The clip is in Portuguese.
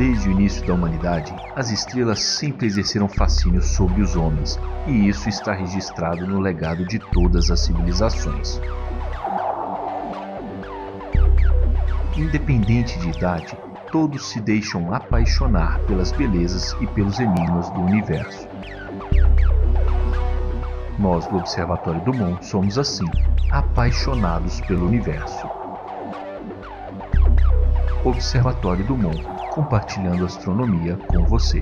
Desde o início da humanidade, as estrelas sempre exerceram fascínio sobre os homens, e isso está registrado no legado de todas as civilizações. Independente de idade, todos se deixam apaixonar pelas belezas e pelos enigmas do universo. Nós do Observatório do Mundo somos assim, apaixonados pelo universo. Observatório do Mundo, compartilhando astronomia com você.